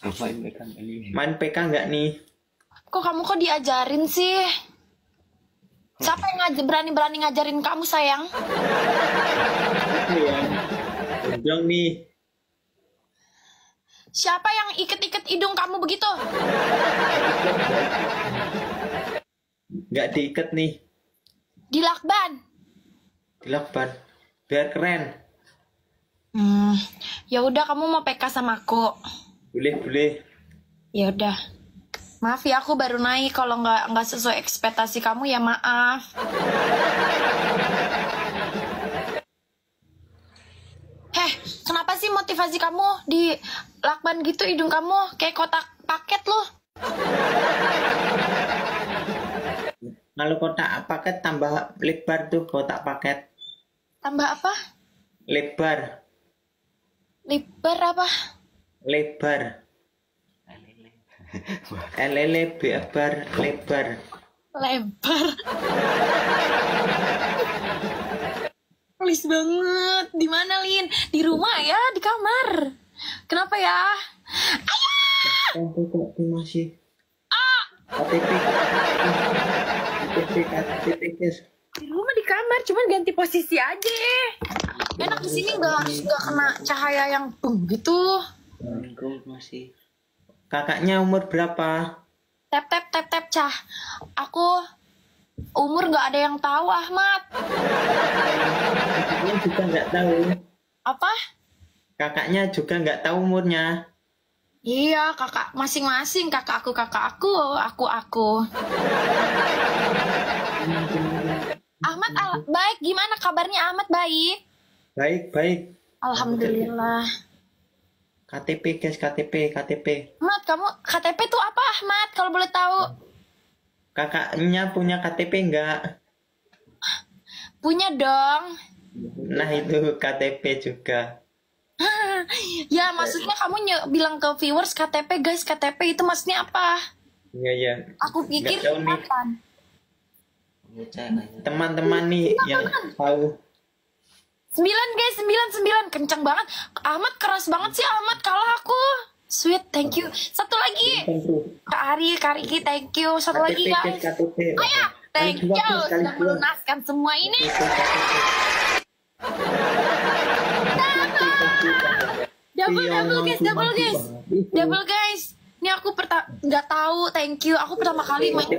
Main PK. Main PK nggak nih? Kok kamu kok diajarin sih? Siapa yang ngaj- berani-berani ngajarin kamu sayang? Ya. Gonjong nih. Siapa yang iket-iket hidung kamu begitu? Nggak diikat nih. Dilakban. Dilakban. Biar keren. Hmm, ya udah kamu mau PK sama aku. Boleh, boleh. Ya udah. Maaf ya aku baru naik kalau nggak nggak sesuai ekspektasi kamu ya maaf. Heh, kenapa sih motivasi kamu di lakban gitu hidung kamu kayak kotak paket loh? Kalau kotak paket tambah lebar tuh kotak paket. Tambah apa? Lebar. Lebar apa? Lebar. Lele lebar, lebar. Lebar. Please banget. Di mana, Lin? Di rumah ya, di kamar. Kenapa ya? Kok masih. KTP. KTP, KTP, guys. Di rumah di kamar, cuman ganti posisi aja. Enak di sini nggak harus nggak kena cahaya yang bung gitu. Assalamualaikum masih. Kakaknya umur berapa? Tap tap tap tap cah. Aku umur nggak ada yang tahu Ahmad. Kakaknya juga nggak tahu. Apa? Kakaknya juga nggak tahu umurnya. Iya kakak masing-masing kakak aku kakak aku aku aku. Ahmad al- baik gimana kabarnya Ahmad baik? Baik, baik. Alhamdulillah. KTP, guys, KTP, KTP. Ahmad kamu KTP tuh apa Ahmad kalau boleh tahu? Kakaknya punya KTP nggak? Punya dong. Nah itu KTP juga. Ya maksudnya kamu bilang ke viewers KTP guys KTP itu maksudnya apa? Iya, iya. Aku pikir kapan? Teman-teman nih yang tahu. Sembilan guys, sembilan, sembilan. Kencang banget. Ahmad keras banget sih Ahmad kalah aku. Sweet, thank you. Satu lagi. Kak Ari, Kak Riki, thank you. Satu lagi guys, guys. KTP. Ayah, thank you. Sudah melunaskan semua ini. Double, Iya, double guys, double guys. Double guys. Ini aku pertama nggak tahu, thank you. Aku pertama kali main.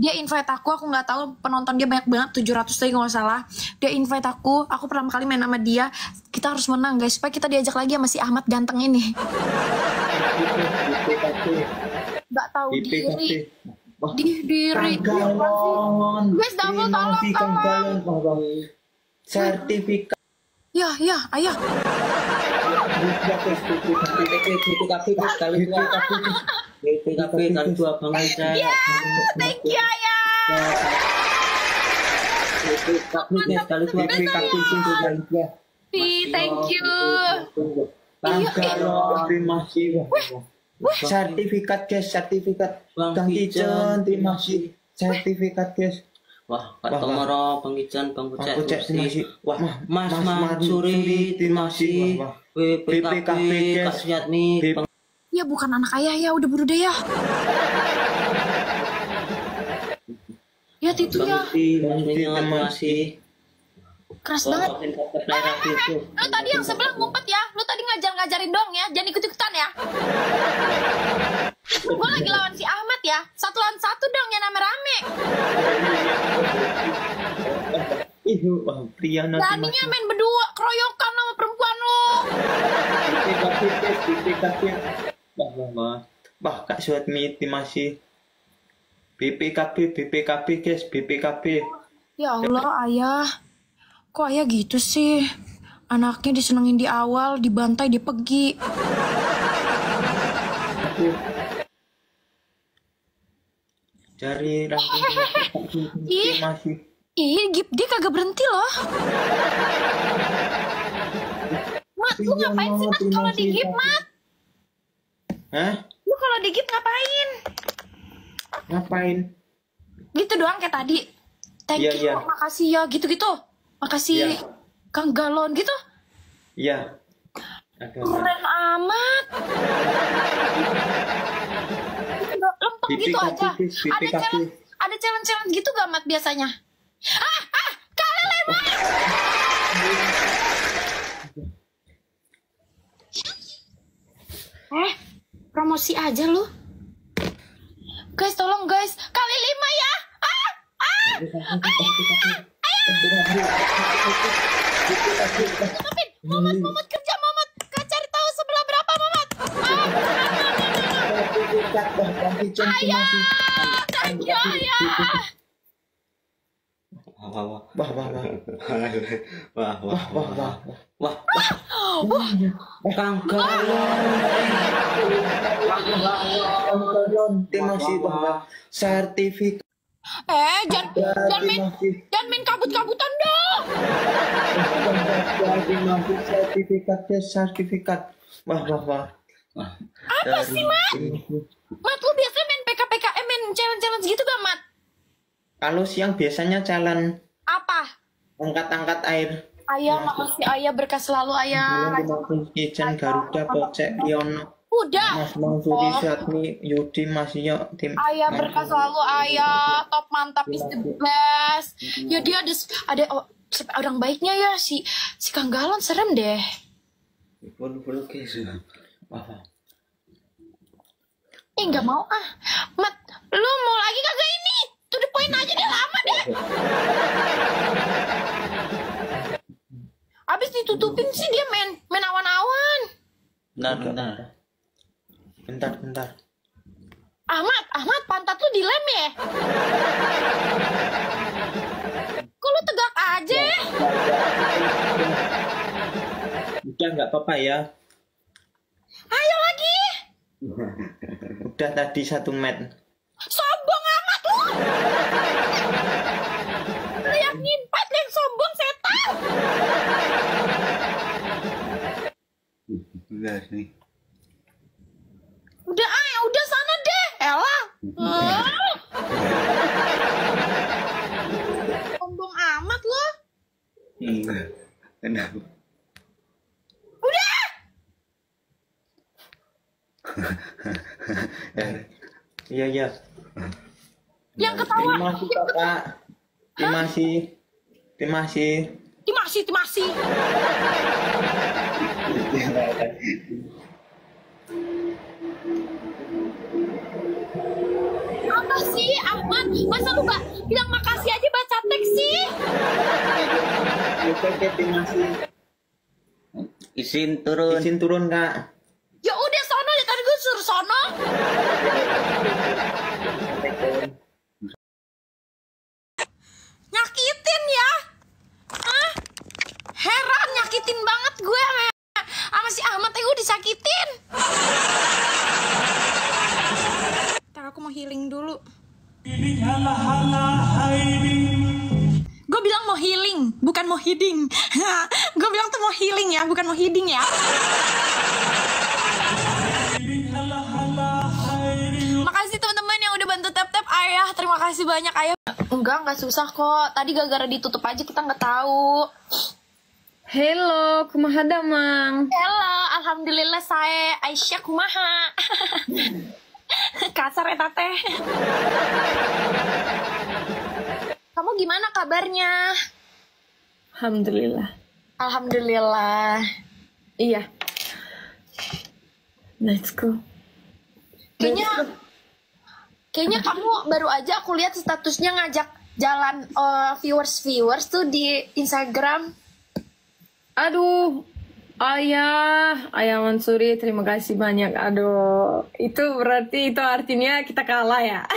Dia invite aku aku nggak tahu penonton dia banyak banget 700 lagi nggak salah. Dia invite aku aku pertama kali main sama dia. Kita harus menang guys supaya kita diajak lagi sama si Ahmad ganteng ini. Nggak tahu diri. di diri. Galon. Guys, double tolong, tolong. Wah. Sertifikat. ya ya ayah Kali dua. Kali dua bang ya thank you guys kali dua. Pi, thank you Iya, eh. Terima kasih. Sertifikat guys, sertifikat. Bang Ican, terima kasih. Sertifikat guys. Wah, Pak Tomoro, Bang Ican, Bang Bang Bucet, kasih. Wah, Mas Mansuri, wah, wah. BPKP, Bang ya bukan anak ayah ya udah buru deh ya lihat itu ya kasih. keras banget Daerah gitu. Lu tadi yang sebelah ngumpet ya. Lu tadi ngajar-ngajarin dong ya. Jangan ikut-ikutan ya. Gue lagi lawan si Ahmad ya. Satu lawan satu dong yang rame-rame. Ih, wah, pria nanti Beraninya main berdua keroyokan sama Wah, wah, wah. Wah, Kak Suatmi, terima kasih. BPKP, BPKP guys, BPKP. Ya Allah, ayah. Kok ayah gitu sih? Anaknya disenengin di awal, dibantai, dia pergi. Dari ranking Ih. terima kasih. Ih, Gip, dia kagak berhenti loh. Lu Iya, ngapain sih, terima kalau di kasih, Gip, Mat. Hah? Lu kalau di Gip ngapain? Ngapain? Gitu doang kayak tadi. Thank Iya, you, iya. makasih ya, gitu-gitu. Makasih Iya. Kang Galon gitu. Iya. Aduh, Keren amat. Lempeng gitu aja. Ada challenge, ada challenge challenge gitu gak mat biasanya? Ah ah kalian lemah. Eh promosi aja lu. Guys tolong guys kali lima ya. Ah ah. Tutupin. Mamat, Mamat kerja Mamat. Kau cari tahu sebelah berapa Mamat. Ah, Sertifikat kaki jam ayah, thank you ayah. Wah, wah, wah, wah, wah, Wah, wah, wah, wah, wah, wah. Sertifikat, eh jangan jangan kasih. jangan main kabut-kabutan dong. Terima kasih, sertifikat. Wah, wah, wah. Apa sih Mat? Mat lu biasanya main PK-PK, eh main challenge-challenge gitu gak Mat? Kalau siang biasanya jalan Apa? angkat-angkat air. Ayah, makasih ayah berkah selalu ayah. Kitchen Garuda Pocek Yono Udah. Mas Mansuri Satmi Yudi Mas Yo tim Ayah berkah selalu ayah, top mantap is the best. Ya dia ada ada oh, siapa orang baiknya ya si si Kang Galon serem deh. Wah, wah. Eh nggak mau ah, Mat, lu mau lagi kagak ini? To the point aja deh lama deh. Abis ditutupin sih dia main main awan-awan. Bentar, bentar. bentar bentar Ahmad, Ahmad pantat lu dilem ya? Kok lu tegak aja? udah nggak apa-apa ya Ayo lagi. udah tadi satu met Sombong yang nyimpat lu yang sombong setan. Bentar nih. Udah ah, ya udah sana deh. Elah. Ah. Sombong amat lu. Enggak. Kenapa? Udah. iya iya Yang ketawa. terima kasih kakak terima kasih terima kasih Timasi, timasi. Apa sih Ahmad? Masa lu gak bilang makasih aja baca teks sih? oke terima kasih Izin turun. izin turun kak Ya udah sono ya tadi gue suruh sono. Nyakitin ya. Hah? Heran nyakitin banget gue sama, sama si Ahmad yang gue disakitin. Ntar aku mau healing dulu. Gue bilang mau healing, bukan mau hiding. gue bilang tuh mau healing ya, bukan mau hiding ya. Makasih teman-teman yang udah bantu tap-tap ayah. Terima kasih banyak ayah. Enggak, enggak susah kok. Tadi gara-gara ditutup aja kita nggak tahu. Hello, kumaha damang? Halo, alhamdulillah saya Aisyah kumaha. Kasar ya teh. Kamu gimana kabarnya? Alhamdulillah. Alhamdulillah. Iya. Let's go. Kayaknya kayaknya kamu baru aja aku lihat statusnya ngajak jalan viewers viewers tuh di Instagram. Aduh, ayah, ayah Mansuri, terima kasih banyak. Aduh, itu berarti itu artinya kita kalah ya.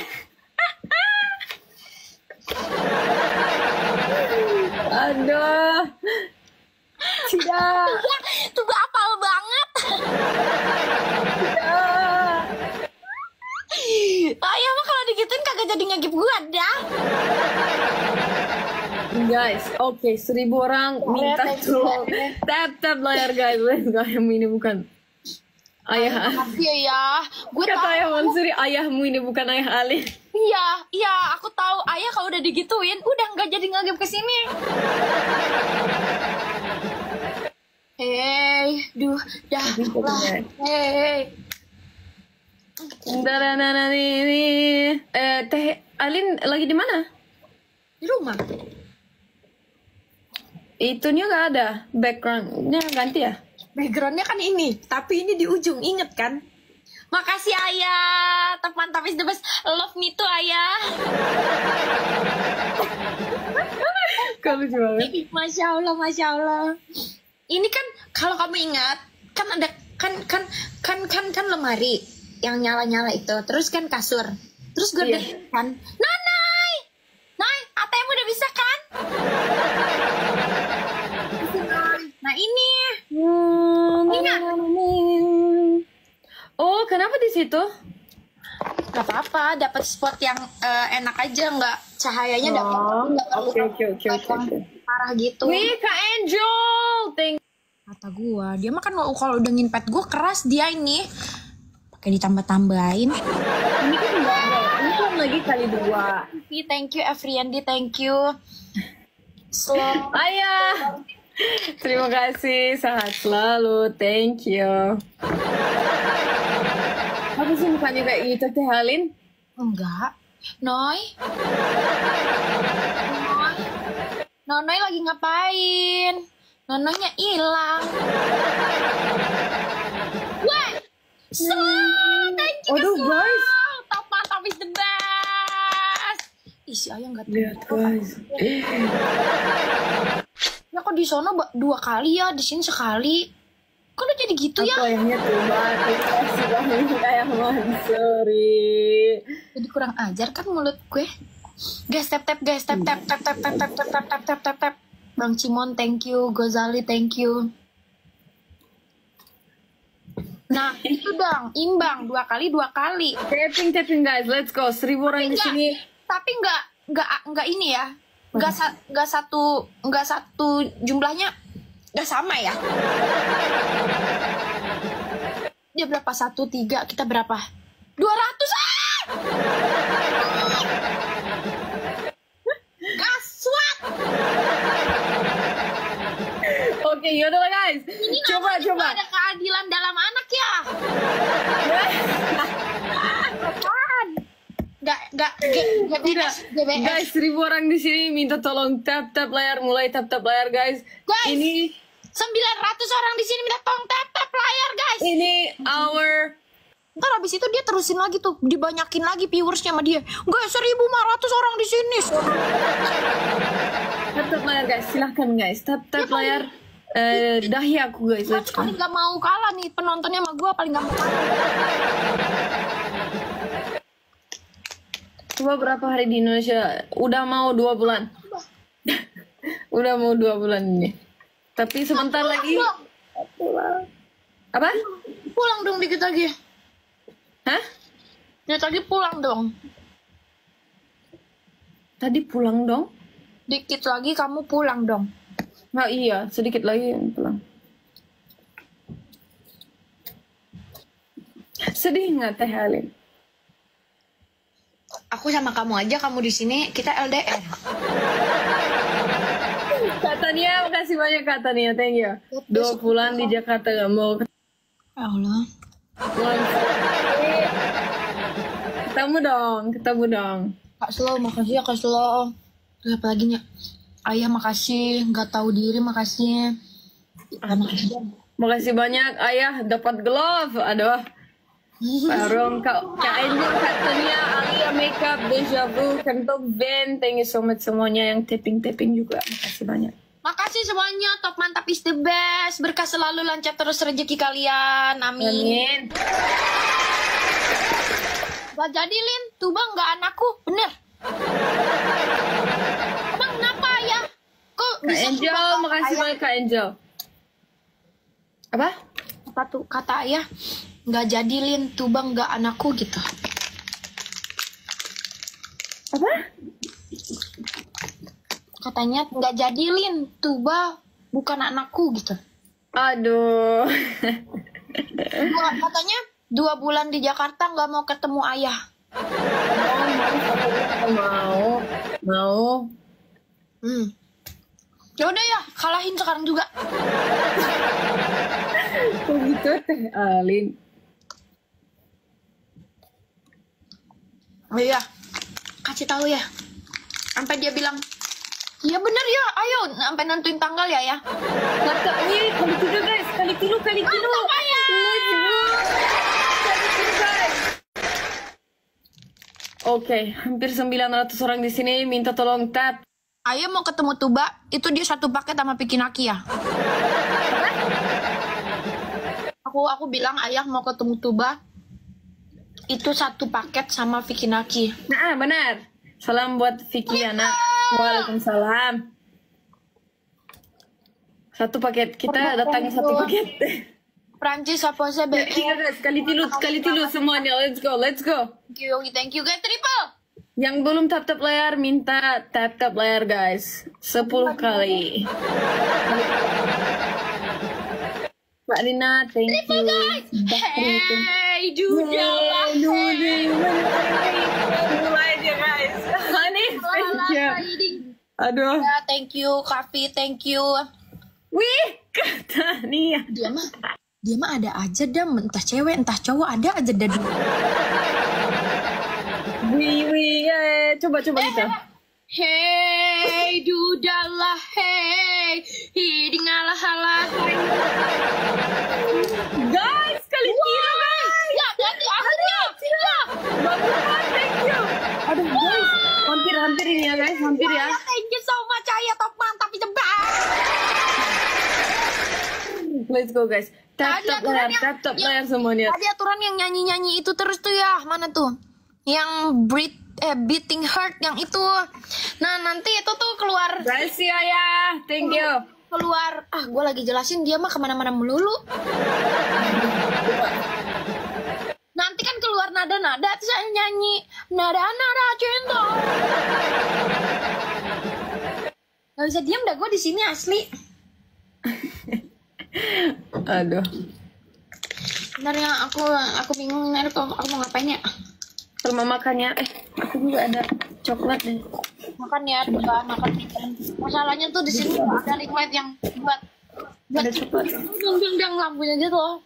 Aduh, tidak. Tuh apal banget. tidak. Ayah mah kalau digituin kagak jadi ngegip gue dah. Guys, oke, seribu orang minta tolong tap tap layar guys, let's go. Ayahmu ini bukan ayah. Iya ya, gue Kata tahu. ayah Mansuri, ayahmu ini bukan ayah Ali. Iya, iya, aku tahu. Ayah kalau udah digituin, udah nggak jadi ngagip ke sini. Hei, duh, dah lah. Hei, Dara nana ini. Eh, Teh Alin lagi di mana? di rumah. Itunya nggak ada. Backgroundnya ganti ya? Backgroundnya kan ini, tapi ini di ujung, inget kan? Makasih ayah, teman tapis the best. Love me too ayah. Kalau banget. Masya Allah, masya Allah. Ini kan kalau kamu ingat, kan ada kan kan kan kan kan lemari yang nyala-nyala itu, terus kan kasur, terus gue Iya. kan, Nanai, Nay, ATM udah bisa kan? Nah ini, Ingat. Oh, kenapa di situ? gak apa-apa, dapat spot yang eh, enak aja, nggak cahayanya dapat, Oh, nggak terlalu oke, oke, oke, oke, oke. parah gitu. Wih, Kak Angel! Thank kata gua dia mah kan kalau kalau udah ngimpet gua keras dia ini pakai ditambah-tambahin Ini kan enggak ada. Ini kan lagi kali dua. thank you Afriandi thank you slow Ayah! Terima kasih, sehat selalu. Thank you. Apa sih mukanya kayak gitu, Teh Halin? enggak Noy Noy Nonoy lagi ngapain Nononya hilang Weh Slow thank you Aduh, Slow. guys. top mantap is the best Ih si ayah nggak tahu. Lihat, guys. Ya kok di sono dua kali ya, di sini sekali. Kok lu jadi gitu ya? Terima kasih banget, Ayah Mansuri. Jadi kurang ajar kan mulut gue. Guys, tap tap guys, tap tap tap tap tap tap tap tap tap tap tap tap. Bang Cimon, thank you. Gozali, thank you. Nah, itu dong, imbang dua kali dua kali. Tapping, tapping, guys. Let's go. Seribu orang di sini. tapi nggak nggak nggak ini ya, nggak sa- nggak satu nggak satu jumlahnya nggak sama ya. Dia berapa satu tiga kita berapa? Dua ratus ah! Gaswat! Oke, yaudah lah, guys. Ini Coba, coba. ada keadilan dalam anak ya. Nggak nggak GBS GBS. Guys, seribu orang di sini minta tolong tap tap layar, mulai tap tap layar, guys. Guys. Ini 900 orang di sini minta tolong tap tap layar guys. ini our Ntar abis itu dia terusin lagi tuh, dibanyakin lagi viewersnya sama dia. Guys, 1500 orang di sini. tap tap layar, guys. Silahkan, guys. Tap tap Ya, layar. Eh, dahi aku, guys. Paling gak mau kalah nih penontonnya sama gue paling gak mau kalah. Coba berapa hari di Indonesia? Udah mau dua bulan. Udah mau dua bulan ini. Tapi sebentar lagi. Pulang, Apa? pulang dong dikit lagi. Hah? Dikit lagi pulang dong. Tadi pulang dong? Dikit lagi kamu pulang dong. Nah iya, sedikit lagi pulang. Sedih nggak Teh Halin? Aku sama kamu aja, kamu di sini, kita LDR. Kak Tania, makasih banyak Kak Tania, thank you. Dua bulan di Jakarta nggak mau Allah. ketemu. Dong, ketemu dong. Kak Slow, makasih ya Kak. Terus apa lagi nya? Ayah makasih, nggak tahu diri makasih. Makasih. Makasih banyak ayah dapat glove. Aduh. Barong Kak Kak Angel, Kak Tania, Alia Makeup, Deja Vu, Kentok Ben, thank you so much semuanya yang tapping-tapping juga. Makasih banyak. Makasih semuanya, top mantap is the best. Berkah selalu lancar terus rezeki kalian. Amin. Amin. Gak jadi Lin, tuh bang gak anakku, bener. Bang kenapa ya? Kok Kak bisa Angel, makasih banyak Kak Angel. Apa? Apa tuh kata ayah? Gak jadi Lin, tuh bang gak anakku gitu. Apa? Katanya gak jadi Lin, tuba bukan anakku gitu. Aduh. Dua, katanya dua bulan di Jakarta nggak mau ketemu ayah. mau, mau. Mau. Hmm. Ya udah ya, kalahin sekarang juga. Kok gitu teh Alin? Iya, kasih tahu ya. Sampai dia bilang, iya bener ya, ayo sampai nentuin tanggal ya ya. Kata, wih, kali tiga guys, kali tilu, kali tilu. Tilu, guys. Oke, hampir 900 orang di sini minta tolong tap. Ayo mau ketemu Tuba, itu dia satu paket sama Pikinaki ya. Aku aku bilang ayah mau ketemu Tuba, itu satu paket sama Pikinaki. Nah, benar. Salam buat Vicky anak. Waalaikumsalam. Satu paket. Kita datang satu paket. Prancis apa sih be? Tiga guys, kali tilu, kali tilu semuanya. Let's go, let's go. Thank you, thank you guys triple. Yang belum tap tap layar minta tap tap layar guys. 10 kali. Mbak Rina, thank you. Bakri, thank Hey, duda lah. Nuding, mulai aja guys. Honey, thank you. Aduh. Ya, thank you, Kavi, thank you. Wih, kata Nia. Dia mah, dia mah ada aja dam, entah cewek, entah cowok, ada aja dah dulu. Wih, wih, eh, coba coba kita. Hey, dudalah, hey, hiding alah alah. Guys, kali tiga guys. Akhirnya. Aduh guys, hampir hampir ini ya guys, hampir ya. Thank you so much, ayah top mantap itu. Let's go guys. Tap Tadi tap aturan layar, yang- tap tap layar semuanya. Tadi aturan yang nyanyi-nyanyi itu terus tuh ya, mana tuh? Yang breathe, eh, beating heart yang itu. Nah, nanti itu tuh keluar ya ya, thank you. keluar ah gue lagi jelasin dia mah ke mana-mana melulu nanti kan keluar nada-nada terus saya nyanyi nada-nada cinta. Gak bisa diam dah gue di sini asli. Aduh. Bentar ya aku aku bingung ini aku, aku mau ngapain ya? Sama makannya, eh aku juga ada coklat deh. makan ya coba. makan masalahnya tuh di sini nggak ada light yang buat buat Ada coklat. dong lampunya gitu loh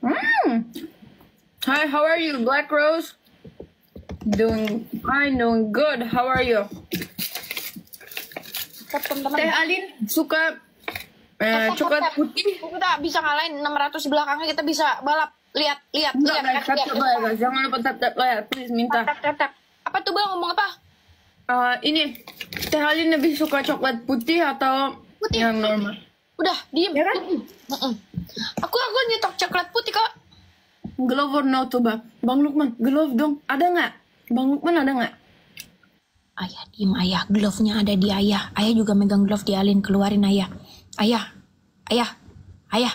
Hmm. Hi, how are you, Black Rose? Doing fine, doing good. How are you? Teh Alin suka eh, coklat putih. kita bisa ngalahin 600 belakangnya kita bisa balap lihat lihat Enggak lihat guys, tap tap layar guys. Jangan lupa tap tap layar, please minta. tap tap tap apa tuh bang ngomong apa Eh, ini Teh Alin lebih suka coklat putih atau Putih. yang normal? udah diem Ya kan? Aku aku nyetok coklat putih kok Glove or no bang? Bang Lukman, glove dong. Ada nggak? Bang Lukman ada nggak? ayah diem ayah glove-nya ada di ayah ayah juga megang glove di alin keluarin ayah ayah ayah ayah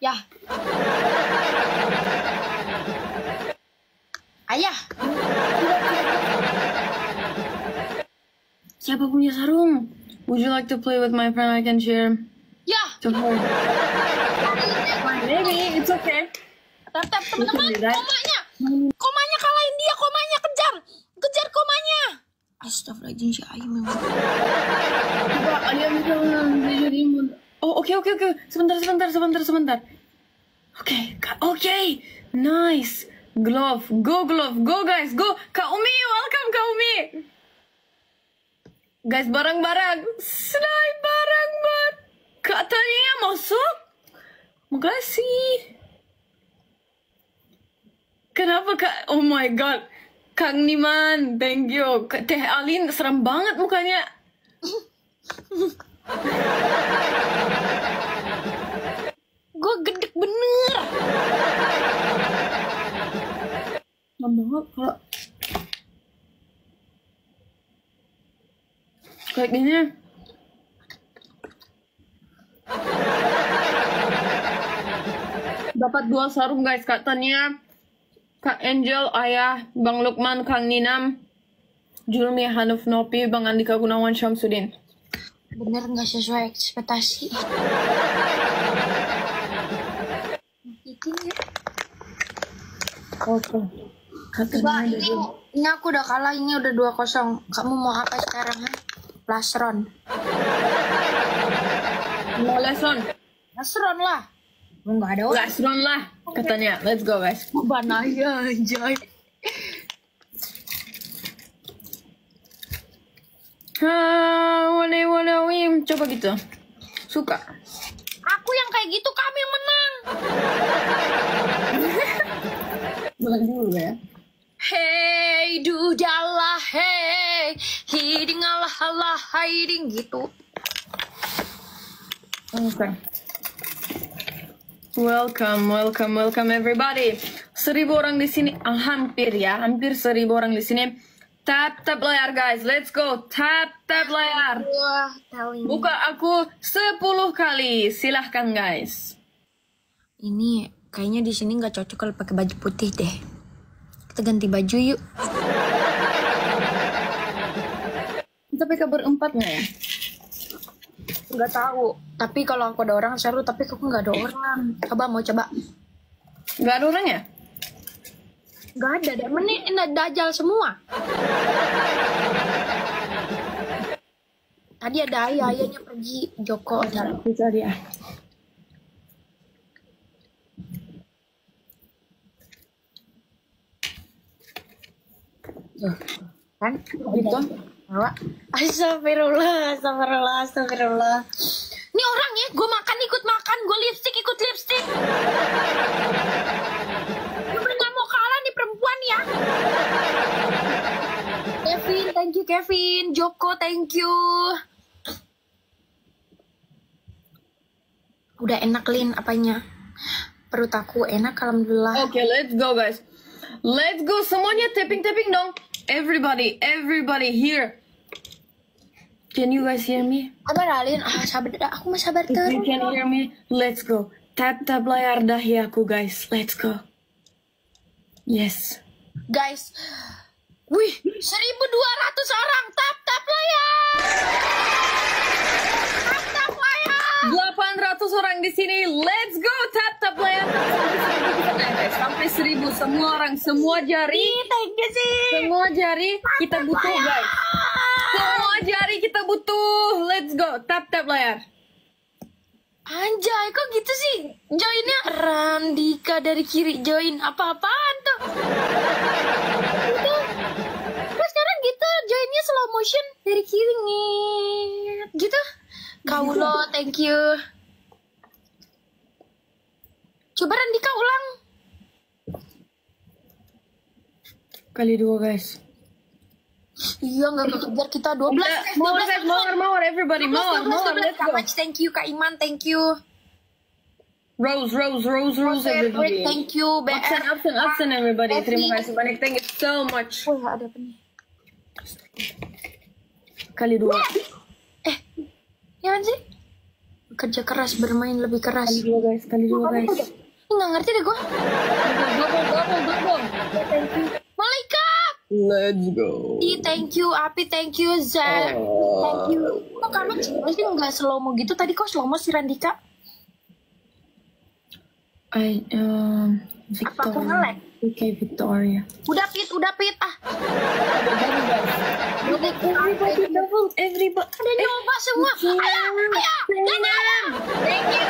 ya ayah Siapa punya sarung? Would you like to play with my friend? I can share ya to her. Maybe it's okay. tap tap teman-teman komanya komanya kalahin dia komanya kejar kejar komanya Astagfirullahaladzim si Ayu memang Coba jadi. Oh oke oke oke. Sebentar sebentar sebentar sebentar. Oke Kak- oke. Nice. Glove, go glove, go guys, go. Kak Umi, welcome Kak Umi. Guys bareng-bareng. Senai bareng-bareng. Katanya masuk. Makasih. Kenapa kak? Oh my god. Kang Niman, thank you. Kak- Teh Alin serem banget mukanya. gue gedek bener Serem banget kalau kayak gini. Dapat dua sarung guys, Kak Tania, Kak Angel, Ayah, Bang Lukman, Kang Ninam, Julmi, Hanuf Nopi, Bang Andika Gunawan, Syamsuddin. bener nggak sesuai ekspektasi itu ya Oke. Coba ini, ini aku udah kalah, ini udah 2-0. Kamu mau apa sekarang? Ha? Last round. Mau lesson. Round lah. Enggak ada orang. Round lah katanya. Let's go guys. Banaya anjay. Ah, wale wale wim. Coba gitu. Suka. Aku yang kayak gitu, kamu yang menang. Bukan dulu ya. Hey, dudalah, hey. Hiding Allah Allah, hiding gitu. Oke. Welcome, welcome, welcome everybody. Seribu orang di sini, ah, hampir ya, hampir seribu orang di sini. Tap tap layar guys, let's go. Tap tap layar. Buka aku 10 kali, silahkan guys. Ini kayaknya di sini nggak cocok kalau pakai baju putih deh. Kita ganti baju yuk. Kita pakai berempat nggak ya? Nggak tahu. Tapi kalau aku ada orang seru, tapi aku nggak ada orang. Coba mau coba. Nggak ada orangnya? Nggak ada deh. Mending ini dajal semua. Tadi ada ayah, ayahnya pergi Joko. Aku cari ya. Kan? Gitu. Bawa. Astagfirullah, astagfirullah, astagfirullah. Ini orang ya, gue makan ikut makan, gue lipstick ikut lipstick. Gue nggak mau kalah nih perempuan ya. Kevin, thank you Kevin. Joko, thank you. Udah enak Lin apanya? Perut aku enak alhamdulillah. Oke, let's go guys. Let's go semuanya tapping tapping dong. Everybody, everybody here. Can you guys hear me? Sabar Alin, ah sabar dah, aku mah sabar If you terus. can hear me, let's go. Tap tap layar dahiaku guys. Let's go. Yes. Guys, wih, 1200 orang tap tap layar. Tap tap layar. 800 orang di sini. Let's go. Tap tap layar. Sampai seribu semua orang, semua jari, semua jari kita butuh guys. Semua jari kita butuh. Let's go. Tap tap layar. Anjay, kok gitu sih? Joinnya Randika dari kiri join apa-apaan tuh? Terus sekarang gitu joinnya slow motion dari kiri nih. Gitu. Kaulo, thank you. Coba Randika ulang. Kali dua guys. Iya nggak kekejar kita 12 guys, 12 More guys, more, more, everybody, more, 12, more. 12, Let's go. Maj, thank you Kak Iman, thank you. Rose, Rose, Rose, Rose, everybody. thank you. BR. absent, absent, everybody. Evi. Terima kasih banyak. Thank you so much. Wah, ada apa nih? Kali dua. Ya kan sih? Kerja keras, bermain lebih keras. Kali dua guys, kali dua guys. Nggak ngerti deh gue. Malaikat! Let's go. Ih, thank you. Api, thank you. Zed, thank you. Kok kamu sih nggak slow mo gitu? Tadi kok slow mo si Randika? I, um, Apa aku nge-lag? Okay, Victoria. Udah pit, udah pit. Ah, Everybody double, everybody. udah nyoba semua. Ayo, ayo. Dadah. Thank you.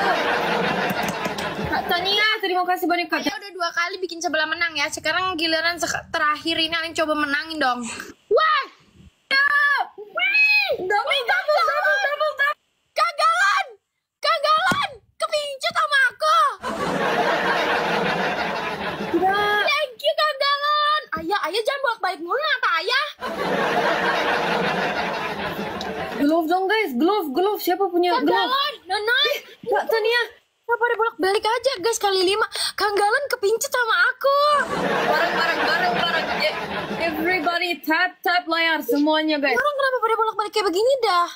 Kak Tania, terima kasih banyak Kak. Ya udah dua kali bikin sebelah menang ya. Sekarang giliran terakhir ini Alin coba menangin dong. Wah! Wih! Double, double, double, double, double. Kagalan! Kagalan! Kepincut sama aku! Tidak. Thank you kagalan! Ayah, jangan bolak balik mulu apa ayah? Glove dong guys, glove, glove. Siapa punya glove? Kagalan! Nonoi! Kak Tania. Kenapa ada bolak balik aja guys kali lima? Kagalan kepincut sama aku! Bareng, bareng, bareng, bareng. Eh, Everybody tap, tap layar semuanya guys. Orang kenapa pada bolak balik kayak begini dah?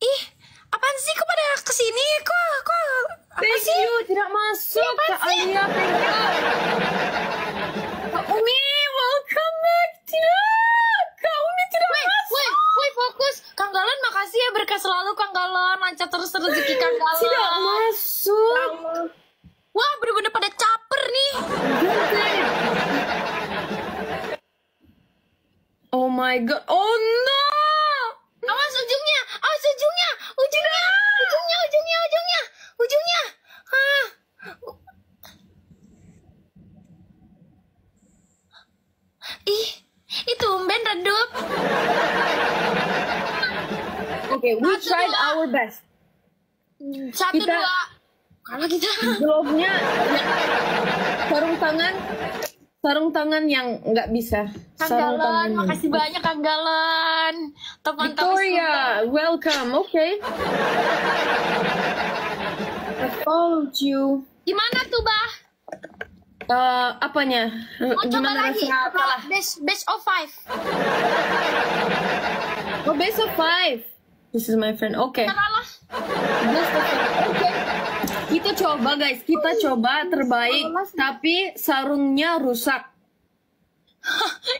Ih, apaan sih? Kok pada ke sini? Kok, kok, apa Thank sih? you, tidak masuk. Alia, thank tidak Tina kamu diterabas woi woi fokus. Kang Galan makasih ya berkah selalu Kang Galan lancar terus rezeki Kang Galan tidak masuk. Lama. wah bener-bener pada caper nih. Oh my god, oh no! Tried dua. our best. Satu Kita- dua. Kalau kita Glove-nya sarung tangan sarung tangan yang nggak bisa. Kang Sarung tangan. makasih banyak Kang mantap. Victoria, welcome. Okay. I followed you. Gimana tuh, Bah? Eh, apanya? Mau coba Gimana lagi? rasanya? Apa? Best best of five. Oh, best of five. This is my friend. Okay. Five. Okay. Kita coba guys, kita coba terbaik, tapi sarungnya rusak.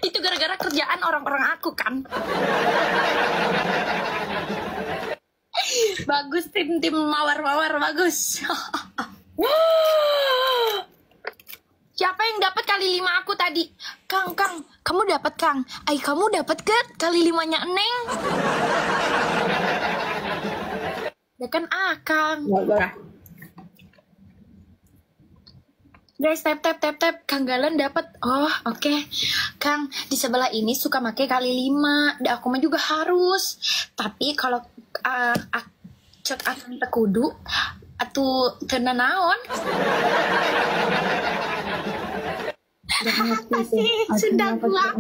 Itu gara-gara kerjaan orang-orang aku kan. bagus tim-tim mawar-mawar bagus. Siapa yang dapat kali lima aku tadi? Kang, Kang, kamu dapat Kang. Ay, kamu dapat ke kali limanya Neng? Ya kan ah, Kang. Guys, tap tap tap tap. Kang Galon dapat. Oh, oke. Kang, di sebelah ini suka make kali lima. Da aku mah juga harus. Tapi kalau uh, ak- cek akan tekudu atau tena naon. Asik, sudah gua.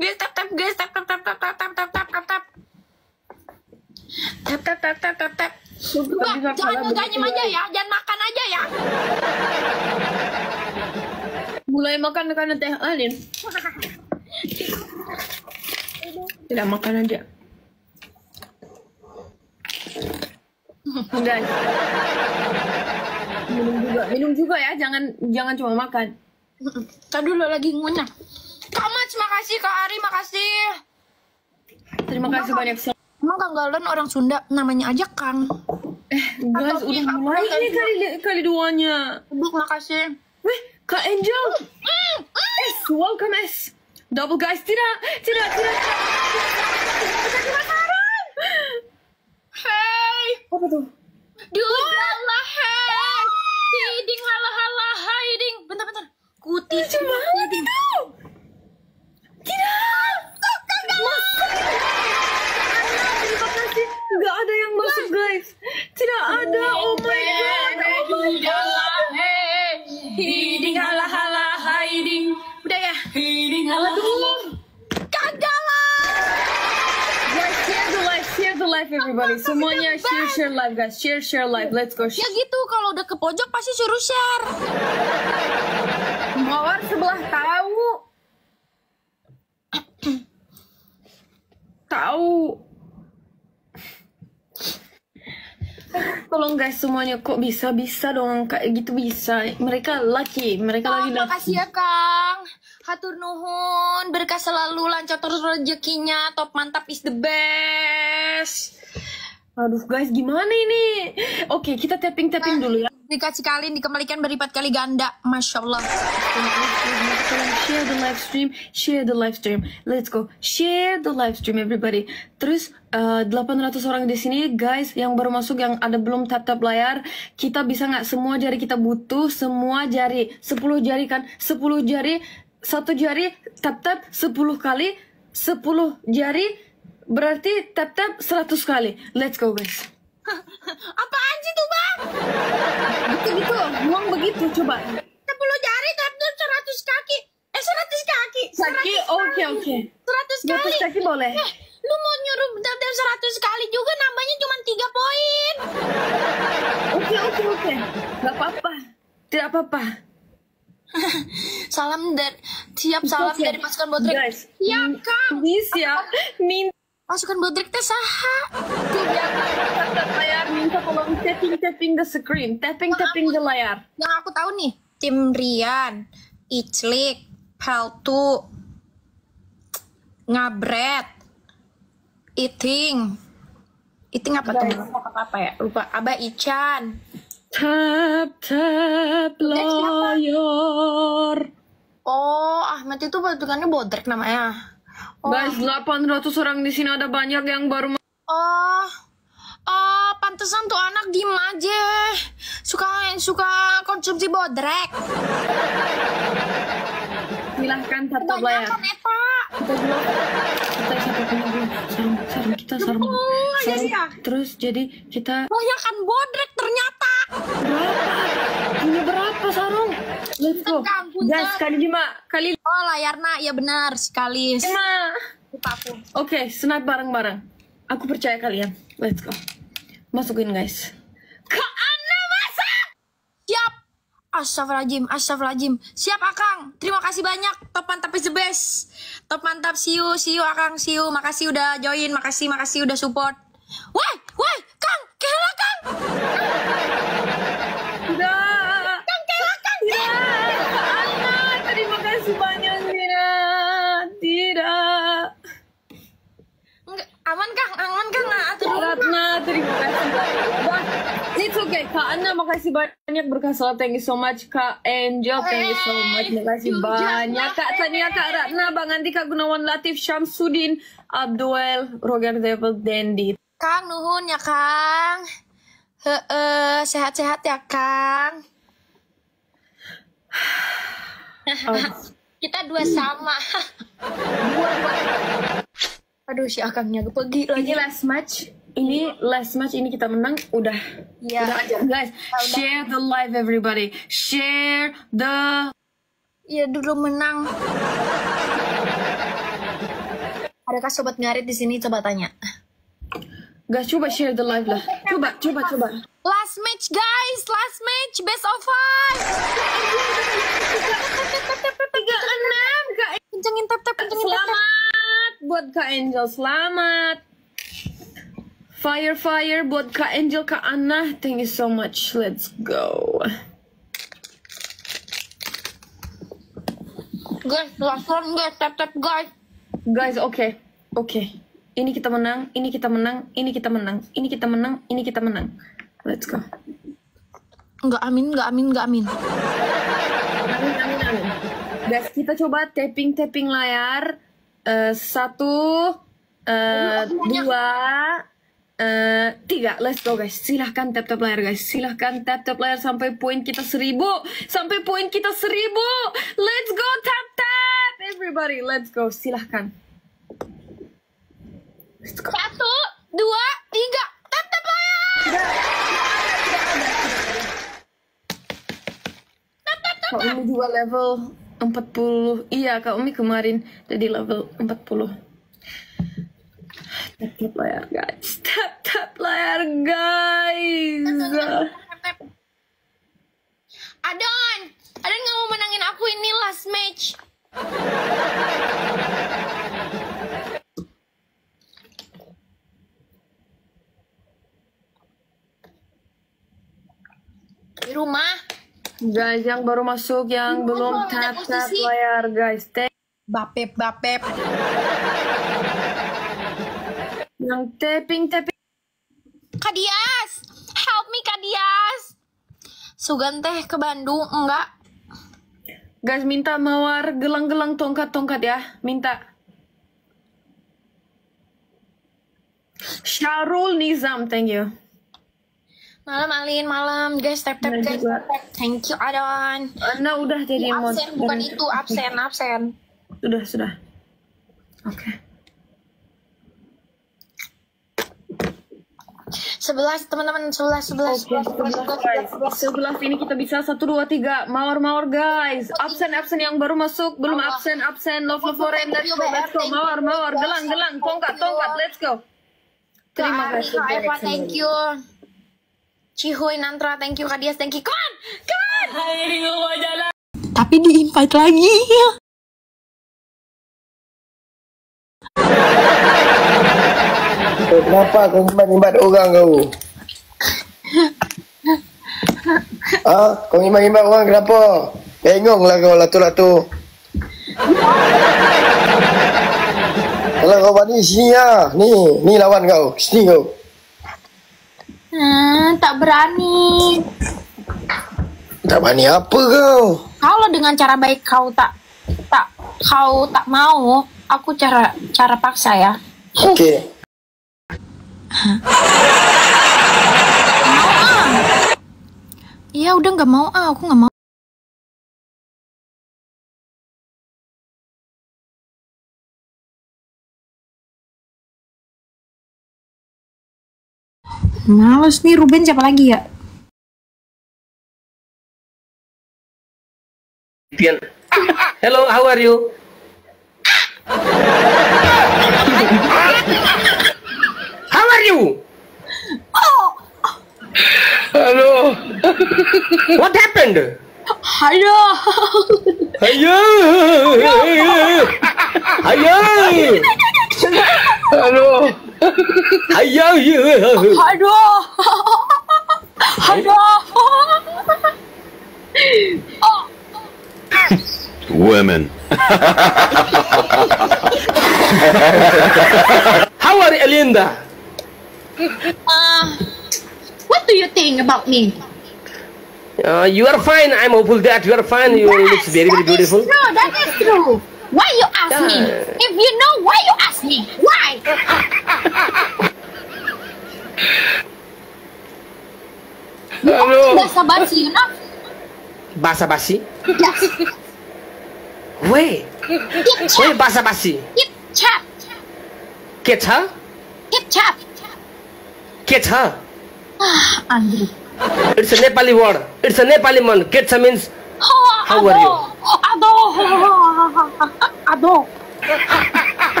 Guys, tap tap guys, tap tap tap tap tap tap tap tap tap tap. Udah, jangan ngeganyem aja ya, jangan makan aja ya. Mulai makan karena teh Alin. Tidak makan aja. Guys. Minum juga, minum juga ya, jangan jangan cuma makan. Tadi dulu lagi ngunyah. Kak Mats, makasih. Kak Ari, makasih. Terima kasih banyak. Emang Kang Galon orang Sunda, namanya aja Kang. Guys, Atau udah mulai atau ini kali kali duanya. Ibu, makasih. Weh, Kak Angel. S, welcome S. Double guys, tidak, tidak, tidak. Hey, Apa tuh? Dudahlah, hey. Hiding, halah, halah, hiding. Bentar, bentar. Kuti, Cuma hiding. Tidak. Terima kasih. Nggak ada yang masuk guys. Tidak ada. Oh my god. Oh my hey. Hiding, halah, halah, hiding. Udah ya? Hiding, halah, share the live, share everybody. Semuanya share share live guys. Share share live. Let's go. Ya gitu, kalau udah ke pojok pasti suruh share. Mawar sebelah tahu. tahu. Tolong guys semuanya kok bisa bisa dong kayak gitu bisa. Mereka lucky, mereka Kang, lagi lucky. makasih ya Kang. Hatur nuhun, berkah selalu, lancar terus rezekinya, top mantap is the best. Aduh guys gimana ini? Oke kita tapping tapping dulu ya. Dikasih kali, dikembalikan berlipat kali ganda. Masya Allah. Share the live stream, share the live stream. Let's go, share the live stream everybody. Terus eh, 800 orang di sini, guys, yang baru masuk yang ada belum tap tap layar, kita bisa nggak semua jari kita butuh semua jari, 10 jari kan, 10 jari, satu jari tap tap 10 kali, 10 jari berarti tap tap 100 kali. Let's go guys. Apaan sih tuh bang? Gitu gitu, buang begitu coba. 10 jari, tapi 100 kaki. Eh 100 kaki. Kaki, oke oke. 100 Di atas kali. kaki boleh. Eh, lu mau nyuruh daftar 100 kali juga nambahnya cuma 3 poin. Oke oke oke, nggak apa-apa, tidak apa-apa. Salam dari siap salam dari pasukan Bodrek. Guys, mm, Kang. please ya, minta Pasukan Bodrek teh saha? layar, minta tolong tapping tapping the screen, tapping tapping the layar. Yang aku tahu nih, tim Rian, Iclik, Peltu, Ngabret, Iting. Iting apa tuh? Apa, apa ya? Lupa. Abah Ican. Tap tap layar. Oh, Ahmed itu bentukannya bodrek namanya. Oh, Guys, 800 orang di sini ada banyak yang baru oh, oh, pantesan tuh anak diem aja. Suka suka konsumsi bodrek. silahkan tetap layar. Kebanyakan Eta. Kita belum kita siapa punya belum? Sarung, sarung kita sarung. Oh, Sarung. iya. Terus jadi kita Kebanyakan bodrek ternyata. berapa? Punya berapa sarung? Kang. Guys, kali lima, kali Oh, layarna ya benar sekali. lima. Lupa aku. Oke, snap bareng-bareng. Aku percaya kalian. Let's go. Masukin guys. Kak Ana masak! Siap. Astagfirullahaladzim, astagfirullahaladzim. Siap Akang, terima kasih banyak. Top mantap is the best. Top mantap, see you, see you Akang, see you. Makasih udah join, makasih, makasih udah support. Woi, woi, Kang, kela Kang. Ana, terima kasih banyak Tidak. Tidak. Enggak, aman Kang, aman Kang. Ratna, terima kasih banyak. It's okay, Kak Ana, makasih banyak berkas salat. Thank you so much, Kak Angel. Thank you so much. Makasih banyak, Kak Tania, Kak Ratna, Bang Andi, Kak Gunawan Latif, Syamsuddin, Abdul, Roger Devil, Dandy. Kang, nuhun ya Kang. Heeh, sehat-sehat ya Kang. Kita dua sama. Aduh, si Akangnya pergi lagi. Ini last match. Ini last match. Ini kita menang. Udah. Iya. Udah aja. Guys, share the live everybody. Share the... Iya dulu menang. Adakah sobat ngarit di sini? Coba tanya. Guys, coba share the live lah. Coba, coba, coba. Last match guys, last match, best of five. Tiga enam, Kak Kencengin tap tap, kencengin tap tap. Selamat buat Kak Angel, selamat. Fire fire buat Kak Angel, Kak Anna. Thank you so much. Let's go. Guys, last one guys, tap tap guys. Guys, oke. Oke. Ini kita menang, ini kita menang, ini kita menang, ini kita menang, ini kita menang. Let's go. Enggak amin, enggak amin, enggak amin. Amin, amin, amin. Guys, kita coba tapping-tapping layar. Eh, satu, eh, dua, eh, tiga. Let's go guys. Silahkan tap-tap layar guys. Silahkan tap-tap layar sampai poin kita seribu. Sampai poin kita seribu. Let's go tap-tap. Everybody, let's go. Silahkan. Let's go. Satu, dua, tiga, tap tap layar. Kak Umi juga level 40. Iya, Kak Umi kemarin jadi level 40. Tap tap layar guys. Tap tap layar guys. Adon, Adon nggak mau menangin aku ini last match. Di rumah, Guys, yang baru masuk, yang belum tap tap layar guys. Tap bapep bapep. yang tapping tapping. Kadias, help me Kadias. Sugan teh ke Bandung enggak? Guys, minta mawar gelang-gelang tongkat-tongkat ya. Minta. Syarul Nizam, thank you. Malam Alin, malam. Guys, tap tap guys. Thank you Adon. Anda udah jadi. Absen bukan itu. Absen absen. Sudah, sudah. Oke. Sebelas teman-teman. Sebelas sebelas. Sebelas sebelas ini kita bisa. Satu dua tiga. Mawar mawar guys. Absen absen yang baru masuk. Belum absen absen. Love love foreign let's go let's go. Mawar mawar gelang gelang. Tongkat tongkat. Let's go. Terima kasih. Eva, thank you. Cihuy Nantra, thank you Kak Dias, thank you. Come on, come on. Tapi di invite lagi. Eh, Kenapa kau imbat-imbat orang kau? Ah, kau imbat-imbat orang kenapa? Bengong lah kau latu-latu. Kalau kau berani sini lah. Ni, ni lawan kau. Sini kau. Hmm, tak berani. Tak berani apa kau? Kalau dengan cara baik kau tak tak kau tak mau, aku cara cara paksa ya. Oke. Iya udah nggak mau ah, aku nggak mau. Males nih Ruben siapa lagi ya? Pian. Hello, how are you? How are you? Hello. What happened? Ayo. Ayo. Ayo. Hello. Ayo. Aduh. Aduh. Women. How are you, Linda? Uh, what do you think about me? Uh, you are fine. I'm hopeful that you are fine. You look very, very beautiful. No, that is true. Why you ask me? If you know, why you ask me? Why? Basa-basi, you know? Basabasi? Yes. Wait. Wait, basa-basi. Hip-chap. Get her? Hip-chap. Get her? Ah, Andrew. It's a Nepali word. It's a Nepali one. Ketcha means How are you? Ado. Ado.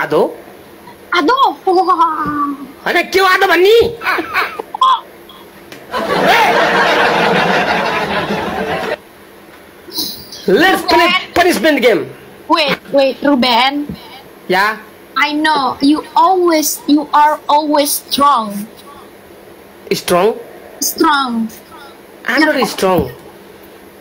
आधो Ado. होइन के हो आधो भन्ने let's play punishment game Wait, wait, Ruben. या I know you always, you are always strong. Strong Strong. आइ नट स्ट्रङ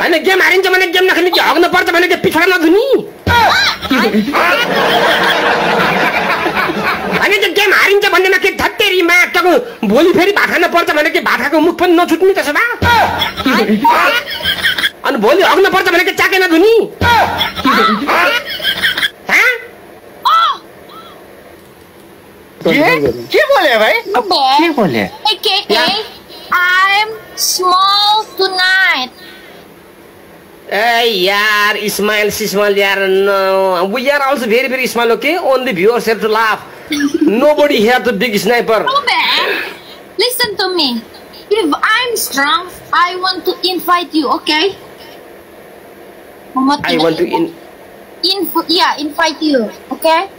होइन game हारिन्छ भने गेम नखेल्ने कि हग्न पर्छ भने कि पिछाडा नधुनी होइन त्यो गेम हारिन्छ भन्दैमा के धत्तेरी माटको भोलि फेरि भात खान पर्छ भने कि भात खाएको मुख पनि नछुट्ने त्यसो भए अनि भोलि हग्न पर्छ भने कि चाके नधुनी हाँ? के बोले भाइ Okay. बोले I'm small tonight. Hey, yar, Ismail, Ismail, Yar no. We are also very, very small, okay? Only viewers have to laugh. Nobody here to big sniper. Robert, listen to me. If I'm strong, I want to invite you, okay? I want to in... In, yeah, invite you, okay?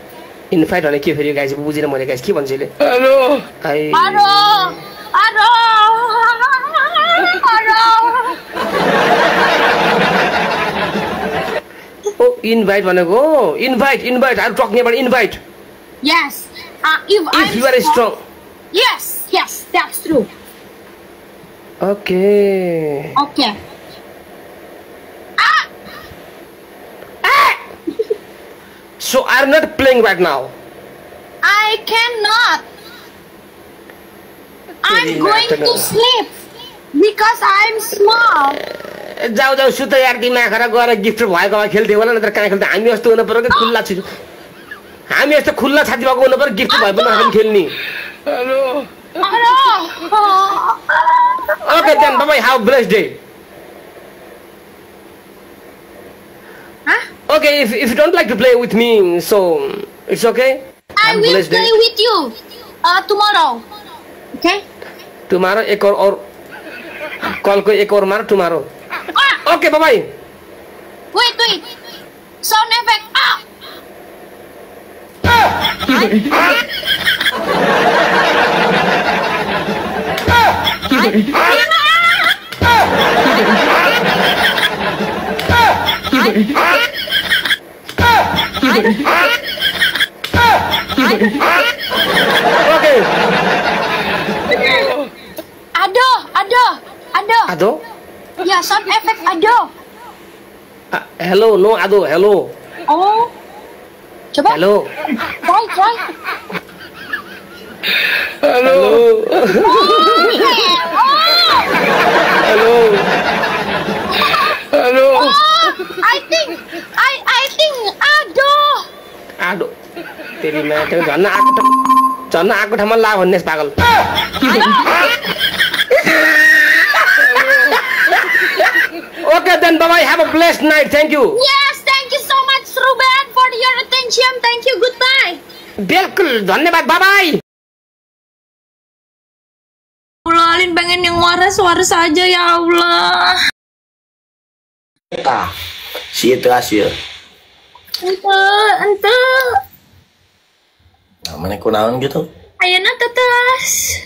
Invite भने के फेरि guys बुझिनँ मैले guys के भन्छ hello ओ invite भनेको invite invite are talk about invite yes if you are strong yes yes that's true okay okay so I are not playing right now I cannot. I'm going not, to sleep because I'm small. जाऊ जाऊ सुत यार दिमाग गएर गिफ्ट भएको भए खेल्थ्यो होला नत्र कहाँ खेल्थ्यो हामी जस्तो हुनु पऱ्यो कि खुल्ला छु हामी यस्तो खुल्ला छाती भएको हुनु पऱ्यो गिफ्ट भए पनि नखाने खेल्ने Hello. Okay then bye how bless day Huh? Okay, if, if you don't like to play with me, so it's okay. I I'm will play with you uh, tomorrow. Okay? Tomorrow, ek or, call me mar tomorrow. Ah! Okay, bye-bye. Wait, wait. Sound effect. Ah! Ah! Ah! Ah! Ah! Okay. Aduh, aduh, aduh. Ado, Ya, sound effect ado. Ah, hello, no ado, hello. Oh. Coba Hello. try try. Hello. Hello. Hello. Oh, I think I I think ado आडो तेरी मैं तेरे झन् आएको ठ- झन् आएको ठाउँमा ला भन्ने पागल okay then Babai have a blessed night thank you Yes, thank you so much Ruben for your attention. Thank you. Goodbye. बिल्कुल धन्यवाद Babai Allah, Alin pengen yang waras-waras aja ya Allah. Ah, si itu hasil. Ente, ente. Namanya kunaon gitu. Ayana tetes.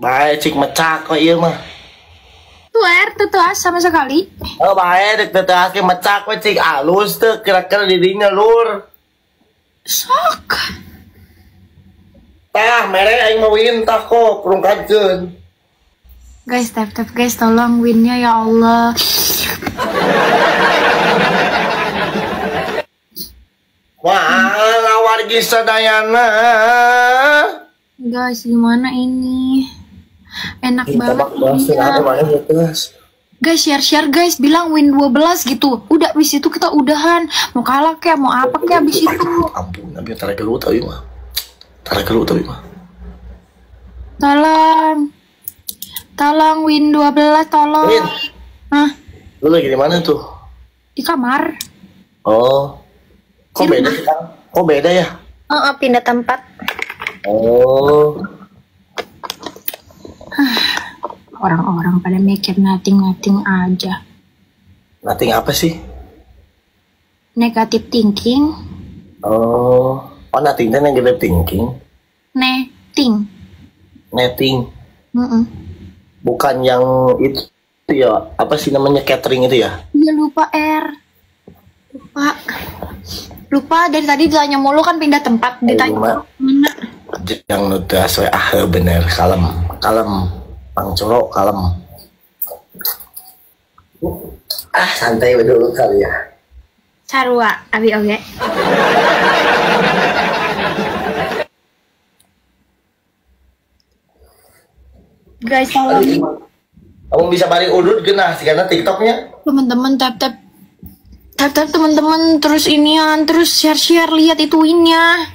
Baik, cik mecak kok iya mah. Tuer, tetes sama sekali. Oh baik, dek teteh ke mecak kok cik alus tuh kira-kira didinya lur. Sok. Tah, mere aing mau tah kok, kurung kajeun. Guys, tap tap guys, tolong winnya ya Allah. Wah, lawargi sadayana. Guys, gimana ini? Enak Kita banget. mana gitu, guys. Guys, share-share guys, bilang win 12 gitu. Udah abis itu kita udahan. Mau kalah kayak mau apa kayak abis itu. Ampun, nabi tarik dulu tapi mah. Tarik dulu tapi mah. Tolong. Tolong win 12, tolong. Win, Hah, lu lagi di mana tuh? di kamar. Oh, kok Di beda rumah. sih Kang? Kok beda ya? Oh, pindah tempat. Oh, Orang-orang pada mikir nothing-nothing aja. nothing apa sih? Negative thinking, Oh, oh nothing negative thinking, netting. netting. Mm-mm. Bukan yang itu, itu ya, apa sih namanya catering itu ya? Iya lupa R. Lupa. Lupa dari tadi ditanya mulu kan pindah tempat Ayo, ditanya mana. Yang nutu aswe ah bener kalem, kalem, pang corok kalem. Ah santai dulu kali ya. Sarua, abi oke. Guys, tolong Kamu bisa balik udut genah sih karena TikToknya. teman-teman tap tap tap tap teman-teman terus inian terus share share lihat itu winnya.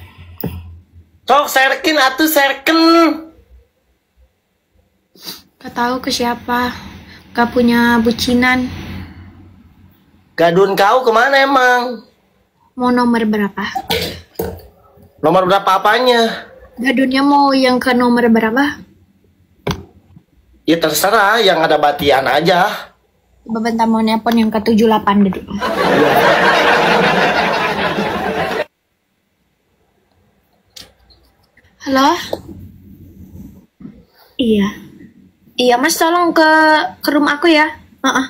Sok serkin atuh serken. Gak tahu ke siapa. Gak punya bucinan. Gadun kau ke mana emang? Mau nomor berapa? Nomor berapa apanya? Gadunnya mau yang ke nomor berapa? Ya terserah, yang ada batian aja. Beban tamu nelpon yang ke 78 dulu. Halo? Iya. Iya, Mas tolong ke ke rumah aku ya. Heeh.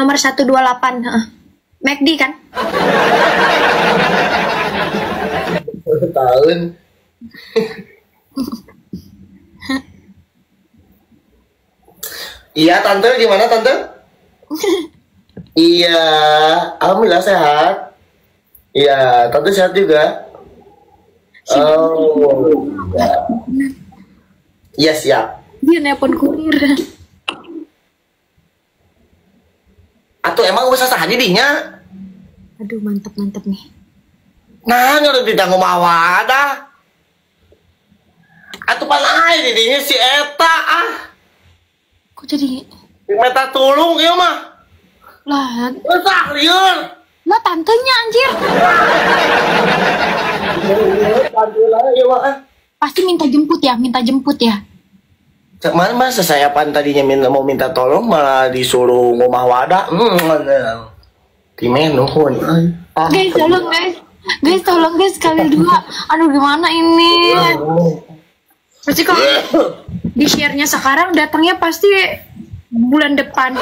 Nomor 128, heeh. McD kan? Tahun. Iya tante, gimana tante? iya, alhamdulillah sehat. Iya, tante sehat juga. Oh, iya. Iya siap. Dia nelpon kurir. Atau emang usah sah didinya? Aduh, mantep-mantep nih. Nah, nyuruh ditanggung mawa dah. Atuh panai didinya si Eta ah. Kok jadi... Minta tolong ya mah. Lah, Usah liur. lah tantenya anjir. Pasti minta jemput ya, minta jemput ya. Cak mana mas sesayapan tadinya minta mau minta tolong malah disuruh ngomah wadah. Hmm, mana. Timen nuhun. Ah, Guys, tolong guys. Guys, tolong guys sekali dua. Aduh, gimana ini? Pasti kalau di share-nya sekarang datangnya pasti bulan depan.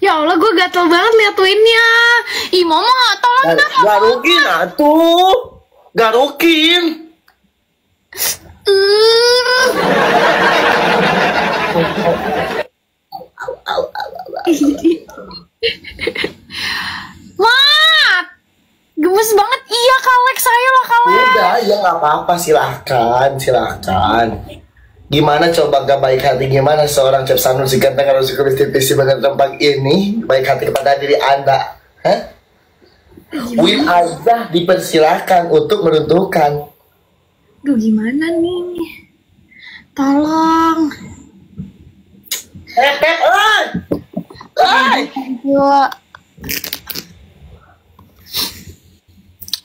Ya Allah, gue gatel banget liat winnya. Ih, Momo, tolongin Gar- aku. Garukin atuh. Garukin. Uh. Mat, gemes banget. Iya, Kalek saya lah, Kalek. Udah, ya nggak apa-apa. Silahkan, silahkan. Gimana coba gak baik hati gimana seorang Cep Sanur si ganteng harus tipis dengan tempat ini baik hati kepada diri anda Hah? Win aja dipersilahkan untuk meruntuhkan Duh, gimana nih? Tolong. Eh, eh, eh!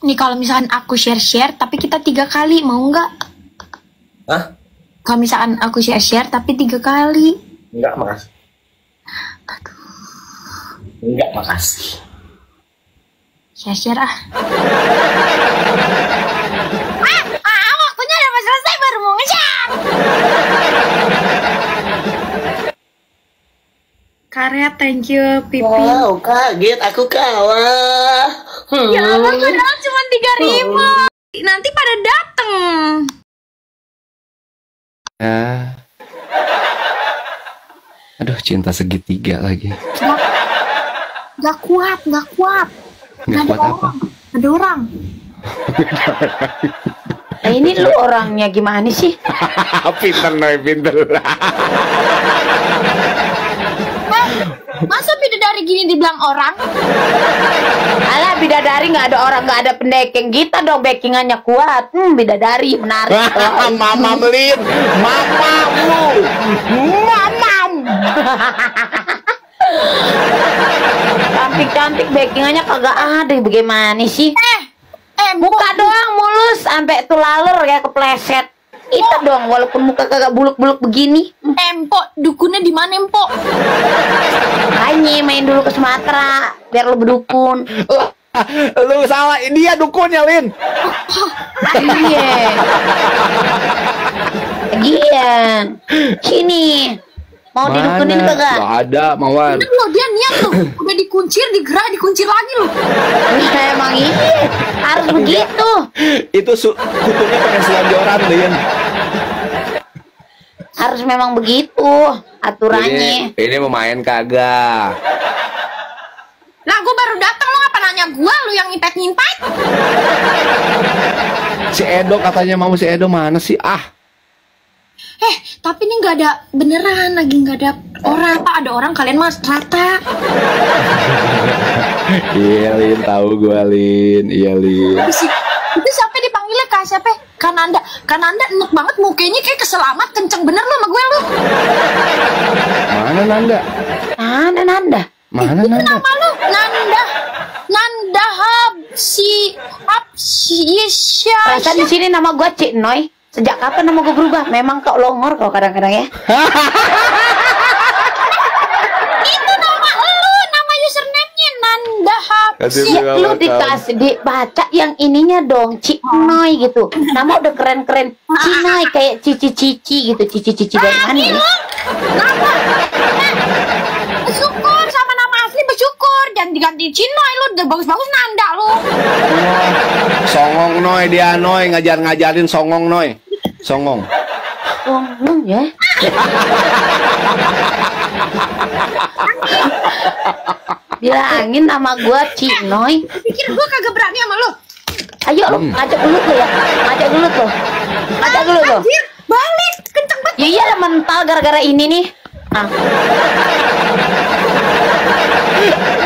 Nih kalau misalkan aku share-share tapi kita tiga kali mau nggak? Hah? Kalau misalkan aku share-share tapi tiga kali. Enggak, makasih. Enggak, makasih. Share-share ah. ah, ah, waktunya udah selesai baru mau nge-share. Karya thank you Pipi. Wow, kaget aku kalah. Hmm. Ya Allah, padahal cuma tiga ribu. Nanti pada dateng. Ya. Aduh, cinta segitiga lagi. Gak kuat, gak kuat. Nggak Nggak kuat ada apa? orang. Ada orang. Nah, ini lu orangnya gimana sih? pinter, Noy, pinter. Masa bidadari gini dibilang orang? Alah bidadari nggak ada orang nggak ada pendekeng kita dong backingannya kuat. Hmm bidadari menarik. Mama Melin, mamamu, mamam. Cantik cantik backingannya kagak ada. Bagaimana sih? Eh, eh, Muka doang mulus sampai tuh laler kayak kepleset. Itu dong walaupun muka kagak buluk-buluk begini. Empok, dukunnya di mana Empok? Hanya main dulu ke Sumatera biar lu berdukun. Lu salah, dia dukunnya, Lin. Iya. Gian. Sini. Mau didukunin kagak? Gak ada, Mawar. Bener loh, dia niat loh. Udah dikuncir, digerak, dikuncir lagi loh. Ya, emang iya. Harus begitu. Itu su kutunya pengen selonjoran, Lin. Harus memang begitu aturannya. Ini, ini mau main kagak? Lah, gue baru datang lo ngapa nanya gue? Lu yang ngimpet-ngimpet? Si Edo katanya mau si Edo mana sih? Ah, Eh, tapi ini nggak ada beneran lagi nggak ada orang. Pak, ada orang kalian mas rata. iya Lin, tahu gua Lin, iya Lin. Itu, si- siapa dipanggilnya kak siapa? Kananda. Kananda enak banget mukanya kayak keselamat kenceng bener lu sama gue lu. Mana Nanda? Nanda, Nanda. Mana Itu Nanda? nama lu Nanda. Nanda Habsi Habsi Yesya. Perasaan di sini nama gua Cik Noy. Sejak kapan nama gua berubah? Memang kau longor kau kadang-kadang ya. Itu nama lu, nama username-nya Nanda Habsi. Ya, lu dikasih dibaca yang ininya dong Cik Noy gitu. Nama udah keren-keren. Cik Noy kayak cici-cici gitu. Cici-cici dari mana ya? Lu nama eh, bersyukur sama bersyukur jangan diganti Cinoy lu udah bagus-bagus Nanda lu. Songong Noy dia Noy ngajar-ngajarin songong Noy. Songong. Hmm, ya. Bilangin nama gua Cik Noy. Pikir gua kagak berani sama lu. Ayo lu, Hmm. ngajak dulu tuh ya. Ngajak dulu tuh. Ngajak dulu tuh. Balik kenceng banget. Ya iyalah mental gara-gara ini nih. Ah,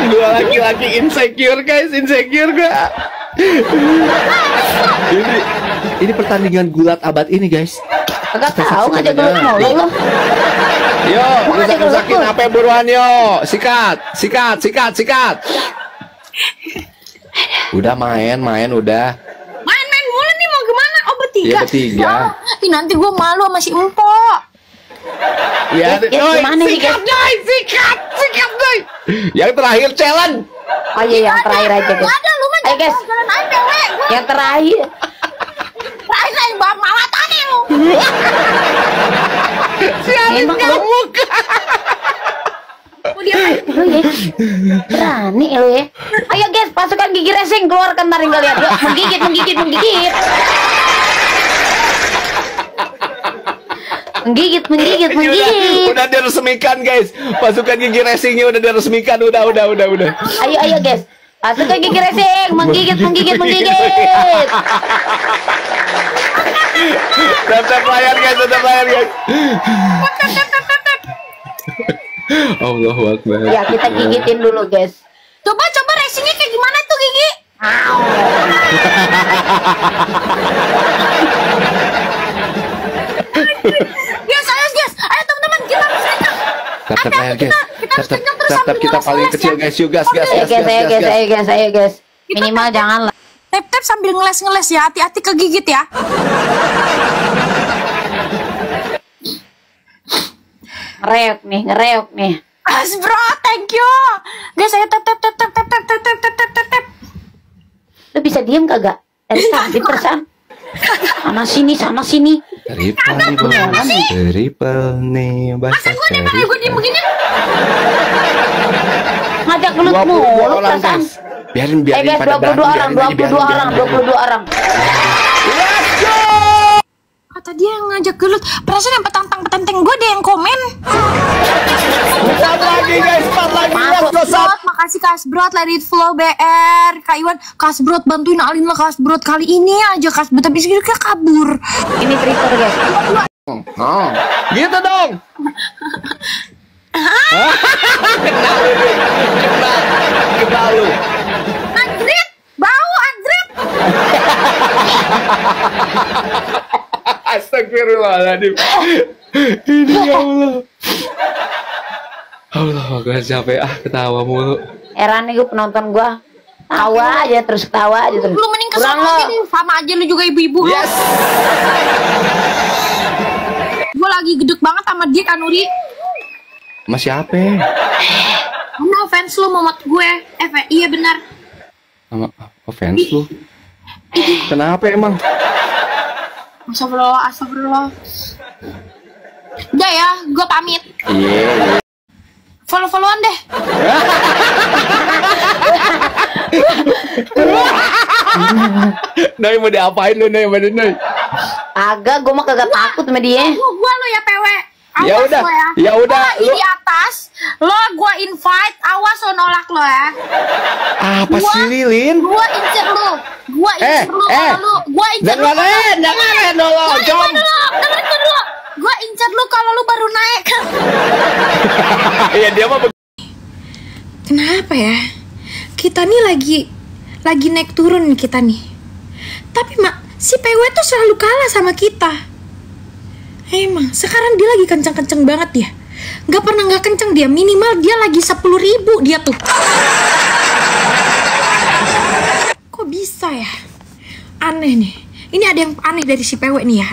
Dua laki-laki insecure guys, insecure gak? ini ini pertandingan gulat abad ini guys. kagak tahu ngajak dulu mau lu. Yo, rusak-rusakin tuh. apa buruan yo. Sikat, sikat, sikat, sikat. Udah main, main udah. Main-main mulu nih mau gimana? Oh bertiga. Iya, bertiga. Ya, ih, nanti gua malu sama si Empok. Ya, Ya, ya, Noy, gimana nih, sikat, Noy, sikat, sikat, Noy. Yang terakhir challenge. Oh iya yang terakhir aja guys. ada lu mah Ayo, guys. Yang terakhir. terakhir saya bawa malatannya lu. Si lu- ngamuk. Oh, Lu ya. Berani lu ya. Ayo guys, pasukan gigi racing keluarkan taring kalian. Yuk, menggigit, menggigit, menggigit. Menggigit, menggigit, Ini udah, menggigit. udah diresmikan guys. Pasukan gigi racingnya udah diresmikan. Udah, udah, udah, udah. Ayo, ayo guys. Pasukan gigi racing, menggigit, menggigit, menggigit. Tetap layar guys, tetap layar guys. Allahu Akbar. Ya, kita gigitin dulu guys. Coba coba racingnya kayak gimana tuh gigi? Yes, ayo guys, ayo teman-teman kita harus kencang. Tetap layar guys. kita- kita harus Tetap, tetap kita paling ngeles kecil ya. guys. Yuk gas, gas, gas, guys, gas, ayo gas, guys, ayo guys, ayo guys. Minimal jangan lah. Tap tap sambil ngeles-ngeles ya, hati-hati kegigit ya. Ngereok nih, ngereok nih. As bro, thank you. Guys, ayo tap tap tap tap tap tap tap tap tap tap tap. Lu bisa diem kagak? Dari tadi perasaan. Sana sini, sana sini. Triple nih bos. Triple nih bahasa Gue nih gue diem begini. Ngajak gelut 22 mulu orang perasaan. guys. Biarin Eh biarin guys, pada 22 berantem, orang, biarin aja, 22 biarin, orang, biarin. 22 orang. Kata dia yang ngajak gelut. Perasaan yang petantang-petanteng gue deh yang komen. Empat lagi guys, empat lagi. Let's go, Sat. Brot, makasih Kasbrot, let it flow BR. Kak Iwan, Kasbrot bantuin Alin lah Kasbrot kali ini aja Kasbrot tapi segitu kayak kabur. Ini triple guys. Oh, gitu dong. Kena. Kena, kena lu. Adrit, bau Adrit. Astagfirullahaladzim. Ini ya Allah. Allah, gak capek ah ketawa mulu. Heran nih gue penonton gua. Tawa aja terus ketawa aja terus. Lu mending ke Kurang sana lo. sini sama aja lu juga ibu-ibu. Yes. Gue lagi gedek banget sama dia Kanuri. Masih apa? Mana fans lu mau gue? Eh, iya benar. Sama fans lu? Kenapa emang? Astagfirullah, astagfirullah. Udah ya, gue pamit. Iya. Follow-followan deh. Noi mau diapain lu Noi sama dia, Noi? Agak, gue mah kagak takut sama dia. Gua, gua lo ya PW. Awas Ya udah, lo ya. ya udah, Gua lagi lu- di atas. Lo gua invite, awas lo nolak lo ya. Apa Gua- sih Lilin? Gua incer lu. Gua Eh, incer lu eh. kalau lu. Gua incer lu. Dengerin, dengerin dulu, Dengerin Jom. gua dulu. Dengerin gua dulu. Gua incer lu kalau lu baru naik. Iya dia mah be- Kenapa ya? Kita nih lagi lagi naik turun kita nih. Tapi mak, si PW tuh selalu kalah sama kita. Emang, sekarang dia lagi kenceng-kenceng banget ya. Gak pernah gak kenceng dia, minimal dia lagi 10 ribu dia tuh. Kok bisa ya? Aneh nih. Ini ada yang aneh dari si PW nih ya.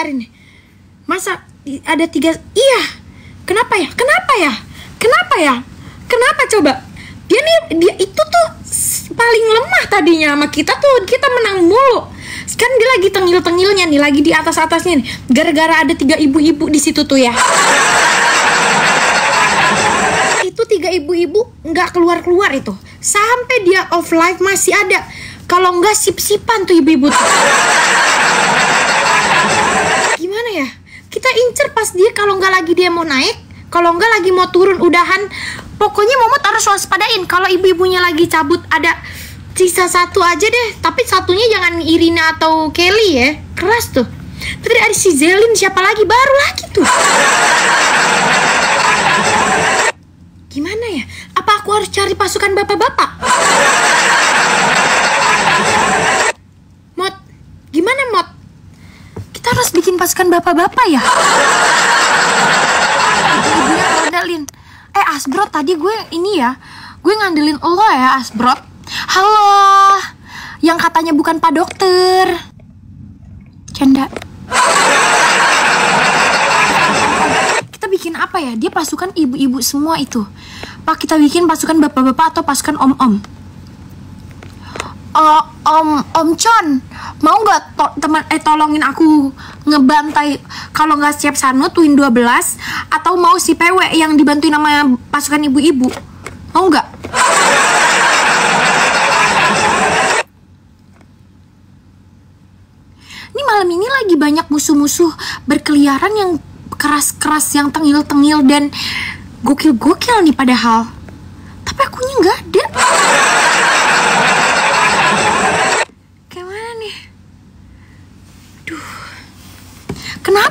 Biarin nih. Masa ada tiga Iya Kenapa ya? Kenapa ya? Kenapa ya? Kenapa coba? Dia nih dia itu tuh paling lemah tadinya sama kita tuh kita menang mulu. Sekarang dia lagi tengil-tengilnya nih, lagi di atas-atasnya nih. Gara-gara ada tiga ibu-ibu di situ tuh ya. itu tiga ibu-ibu nggak keluar-keluar itu. Sampai dia off live masih ada. Kalau nggak sip-sipan tuh ibu-ibu tuh gimana ya? Kita incer pas dia kalau nggak lagi dia mau naik kalau nggak lagi mau turun udahan pokoknya momot harus waspadain kalau ibu-ibunya lagi cabut ada sisa satu aja deh. Tapi satunya jangan Irina atau Kelly ya. Keras tuh. Tadi ada si Zelin siapa lagi? Baru lagi tuh. Gimana ya? Apa aku harus cari pasukan bapak-bapak? Mot gimana Mot kita harus bikin pasukan bapak-bapak ya? Ngandelin eh Asbrot tadi gue ini ya gue ngandelin lo ya Asbrot. Halo. Yang katanya bukan pak dokter. Canda. Kita bikin apa ya? Dia pasukan ibu-ibu semua itu. Pak kita bikin pasukan bapak-bapak atau pasukan om-om Oh, Om Om Con mau nggak to- teman eh tolongin aku ngebantai kalau nggak siap Sanut Win 12 atau mau si PW yang dibantuin sama pasukan ibu-ibu? Mau nggak? Ini malam ini lagi banyak musuh-musuh berkeliaran yang keras-keras yang tengil-tengil dan gokil-gokil nih padahal. Tapi akunya nggak ada kayak mana nih Duh.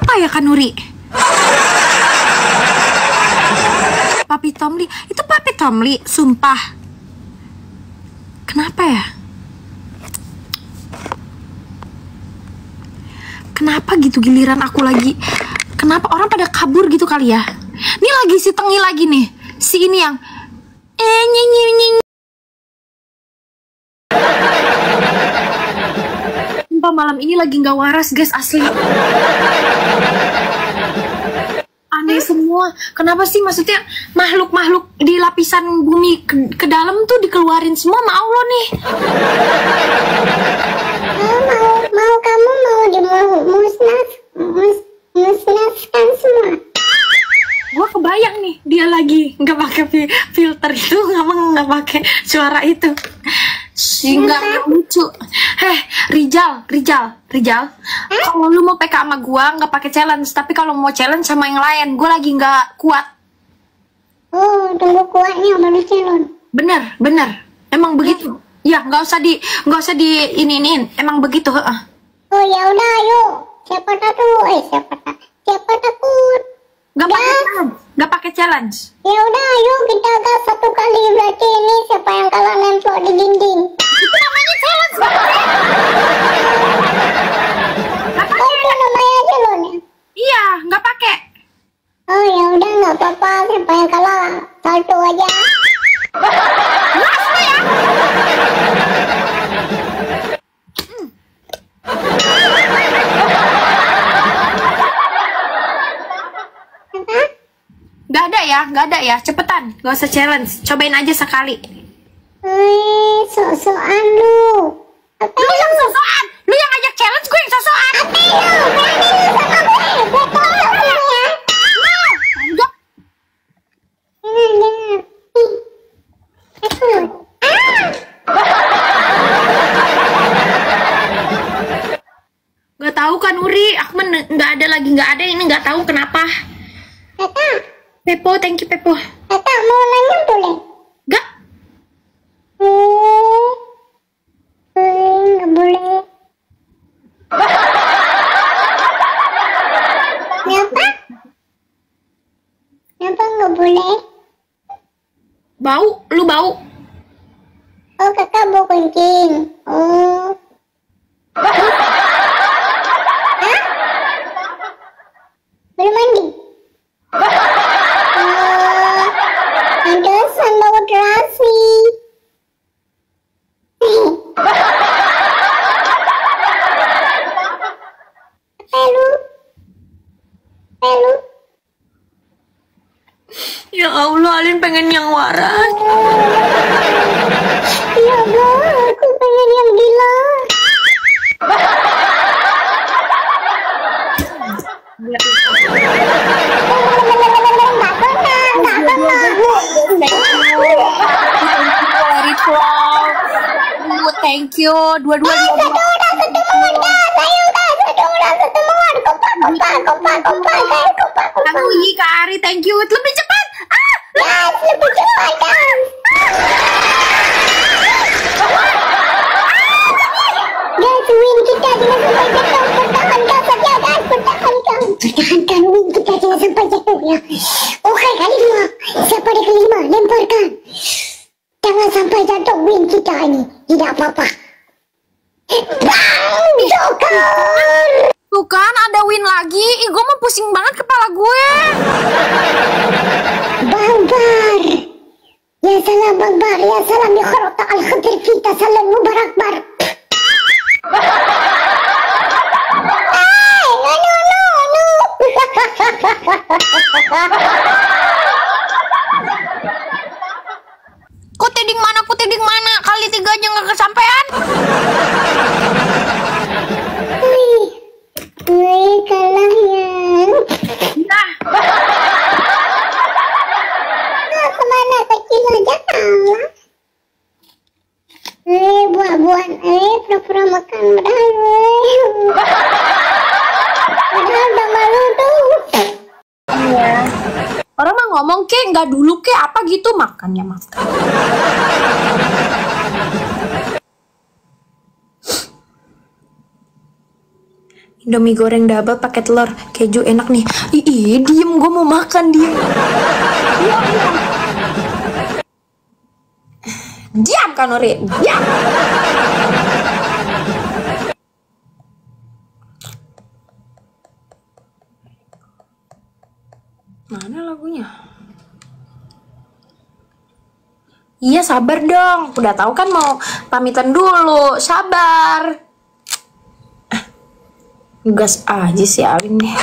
Kenapa ya Kanuri Papi Tomli. Itu Papi Tomli sumpah. Kenapa ya? Kenapa gitu giliran aku lagi? Kenapa orang pada kabur gitu kali ya? Ini lagi si tengi lagi nih. Si ini yang eh nying nying nying. Sumpah malam ini lagi nggak waras guys asli aneh semua. Kenapa sih maksudnya makhluk-makhluk di lapisan bumi ke, ke dalam tuh dikeluarin semua? Sama Allah nih. Mau mau mau kamu mau dimusnah mus, musnahkan semua? Gua kebayang nih dia lagi nggak pakai fi- filter itu nggak nggak pakai suara itu sehingga nggak lucu. Heh Rijal Rijal Rijal. Kalau lu mau PK sama gua nggak pakai challenge. Tapi kalau mau challenge sama yang lain gua lagi nggak kuat. Oh tunggu kuatnya baru calon bener bener. Emang begitu. Ya nggak usah di nggak usah di ini emang begitu heeh. oh ya udah ayo. Siapa tahu eh siapa tahu siapa takut nggak pakai Gas. challenge. Nggak pakai challenge. Ya udah ayo kita gas satu kali. Berarti ini siapa yang kalah nempel di dinding? Itu namanya challenge oh itu namanya calon ya iya nggak pakai. Oh ya udah nggak apa-apa. Siapa yang kalah? Satu aja. Apa nggak ada ya nggak ada ya cepetan nggak usah challenge cobain aja sekali Wih, sok-sokan lu. Apa lu yang lu? sosokan lu yang ngajak challenge gue yang sosokan Apa lu? Berani lu sama gue. Gue tolak lu ya. enggak Dengar, dengar. Ih. Takut. nggak tahu kan Uri aku nggak ada lagi nggak ada ini nggak tahu kenapa Kakak, Pepo thank you Pepo kakak mau nanya boleh? nggak Hmm. Hmm, nggak boleh. Kenapa? Kenapa nggak boleh? bau lu bau Oh, kakak mau kencing. Oh. Hah? Belum mandi? Oh, pantesan bau terasi. Pelu. Pelu. ya Alin pengen yang waras? Ya Allah, aku pengen yang gila. Thank you. Dua-dua Satu orang saya udah satu orang ketemu. Kompak, kompak, kompak, kompak, kompak, kompak. Uyi Kak Ari. Thank you. Lebih cepat Yes, lebih cepat guys. Guys, win kita jangan sampai jatuh. Pertahankan saja guys, pertahankan. Pertahankan win kita jangan sampai jatuh ya. Oke, kali dua. Siapa di kelima? Lemparkan. Jangan sampai jatuh win kita ini. Tidak apa-apa. Bang, Joker. Tuh kan ada win lagi Ih gue mau pusing banget kepala gue Bangbar. Ya salam bangbar. Ya salam ya kharata al-khadir kita. Salam mubarakbar. Hey, no, no, no, no. Kok teding mana kok mana Kali tiga aja gak kesampean kalah ya. Nah, Ah, ke mana kecil aja kalah. Eh, buah-buahan, eh, pura-pura makan eh. Padahal udah malu tuh. iya. Orang mah ngomong kek nggak dulu kek apa gitu makannya makan. Indomie goreng double pakai telur keju enak nih. Ih, diem gue mau makan diem. Diam, diam. Diam kan Nuri, diam. Mana lagunya? Iya sabar dong, udah tahu kan mau pamitan dulu, sabar. Gas aja sih Alim nih.